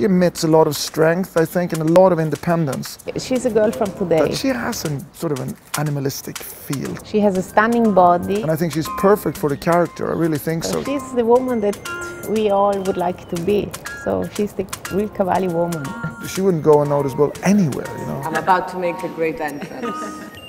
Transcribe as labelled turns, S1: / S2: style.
S1: she emits a lot of strength, I think, and a lot of independence.
S2: She's a girl from today.
S1: But she has a sort of an animalistic feel.
S2: She has a stunning body.
S1: And I think she's perfect for the character. I really think so.
S2: She's the woman that we all would like to be. So she's the real Cavalli woman.
S1: She wouldn't go unnoticeable anywhere, you know.
S3: I'm about to make a great entrance.